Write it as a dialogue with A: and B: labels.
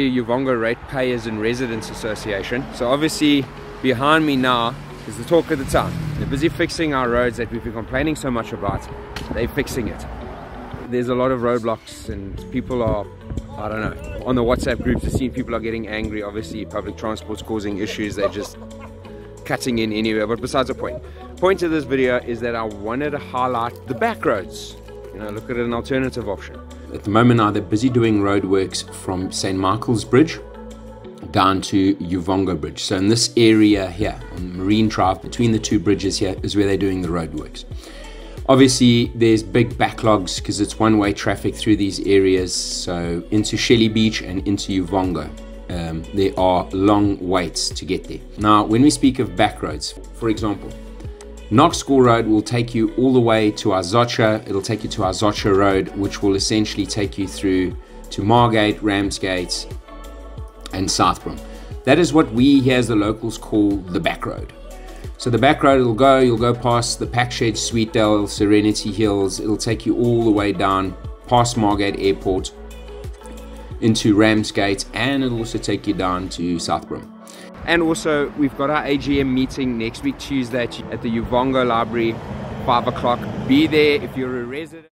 A: The Uvongo Ratepayers and Residents Association. So obviously behind me now is the talk of the town. They're busy fixing our roads that we've been complaining so much about. They're fixing it. There's a lot of roadblocks and people are, I don't know, on the WhatsApp groups I've seen people are getting angry. Obviously public transport's causing issues. They're just cutting in anywhere. But besides the point. point, point of this video is that I wanted to highlight the back roads. You know, look at an alternative option.
B: At the moment now, they're busy doing roadworks from St. Michael's Bridge down to Uvongo Bridge. So in this area here, on Marine Drive, between the two bridges here, is where they're doing the roadworks. Obviously, there's big backlogs because it's one-way traffic through these areas. So into Shelly Beach and into Uvongo, um, there are long waits to get there. Now, when we speak of back roads, for example, Knox Road will take you all the way to Izotsha. It'll take you to Izotsha Road, which will essentially take you through to Margate, Ramsgate, and Southbroom. That is what we here as the locals call the back road. So the back road will go, you'll go past the Packshed, Sweetdale, Serenity Hills. It'll take you all the way down past Margate Airport into Ramsgate, and it'll also take you down to Southbroom.
A: And also, we've got our AGM meeting next week, Tuesday, at the Uvongo Library, 5 o'clock. Be there if you're a resident.